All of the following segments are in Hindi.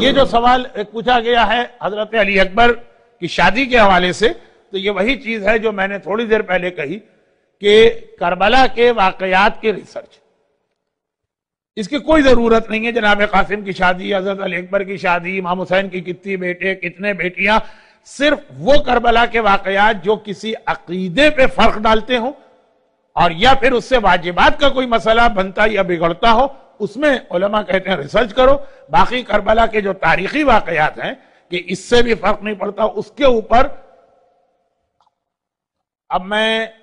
ये जो सवाल एक पूछा गया है हजरत अली अकबर की शादी के हवाले से तो ये वही चीज है जो मैंने थोड़ी देर पहले कही कि करबला के वाकयात की रिसर्च इसकी कोई जरूरत नहीं है जनाब कासिम की शादी हजरत अली अकबर की शादी इमाम हुसैन की कितनी बेटे कितने बेटियां सिर्फ़ वो करबला के वाकयात जो किसी अकीदे पे फ़र्क डालते हो, और या फिर उससे वाजिबात का कोई मसला बनता या बिगड़ता हो, उसमें उलमा कहते हैं, रिसर्च करो। बाकी करबला के जो तारीखी वाकयात हैं, कि इससे भी फ़र्क नहीं पड़ता, उसके ऊपर अब मैं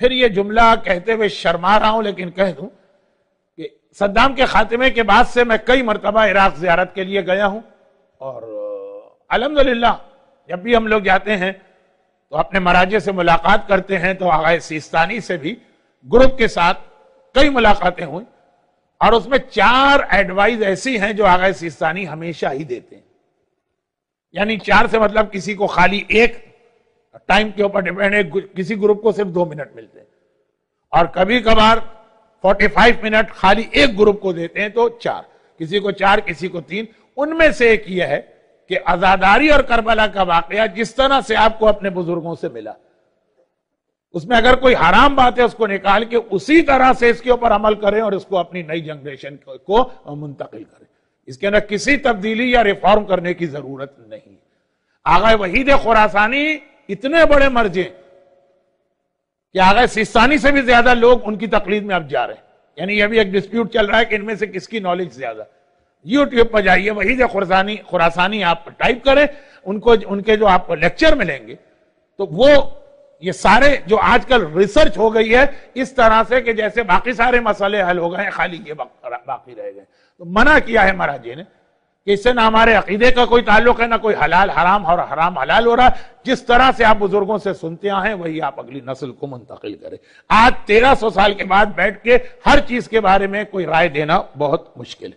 फिर ये जुमला कहते हुए शर्मा रहा हूँ, लेकिन कह दूँ कि सद्दाम के खात्मे के बाद से मैं कई मरतबा इराक जियारत के लिए गया हूँ, और अलहमदुल्ला जब भी हम लोग जाते हैं तो अपने मराजे से मुलाकात करते हैं तो आगाए सिस्तानी से भी ग्रुप के साथ कई मुलाकातें हुई, और उसमें चार एडवाइस ऐसी हैं जो आगाए सिस्तानी हमेशा ही देते हैं। यानी चार से मतलब किसी को खाली एक टाइम के ऊपर डिपेंड है, किसी ग्रुप को सिर्फ़ दो मिनट मिलते हैं। और कभी कभार 45 मिनट खाली एक ग्रुप को देते हैं तो चार। किसी को चार, किसी को तीन, उनमें से एक यह है कि आजादारी और करबला का वाकया जिस तरह से आपको अपने बुज़ुर्गों से मिला। उसमें अगर कोई हराम बात है, उसको निकाल के उसी तरह से इसके ऊपर अमल करें और इसको अपनी नई जनरेशन को मुंतकिल करें। इसके अंदर किसी तब्दीली या रिफॉर्म करने की ज़रूरत नहीं। आगे वहीद खुरासानी इतने बड़े मर्जे कि आगे सिस्तानी से भी ज़्यादा लोग उनकी तकलीद में अब जा रहे हैं। यानी यह भी एक डिस्प्यूट चल रहा है कि इनमें से किसकी नॉलेज ज़्यादा। यूट्यूब पर जाइए, वही जो खुरासानी खुरासानी आप टाइप करें, उनको, उनके जो आपको लेक्चर मिलेंगे तो वो, ये सारे जो आजकल रिसर्च हो गई है, इस तरह से कि जैसे बाकी सारे मसले हल हो गए, खाली ये बाकी रह गए। तो मना किया है महाराज जी ने कि इससे ना हमारे अकीदे का कोई ताल्लुक है, ना कोई हलाल हराम, और हराम हलाल हो रहा है। जिस तरह से आप बुज़ुर्गों से सुनते आए हैं वही आप अगली नस्ल को मुंतकिल करें। आज तेरह सौ साल के बाद बैठ के हर चीज़ के बारे में कोई राय देना बहुत मुश्किल है।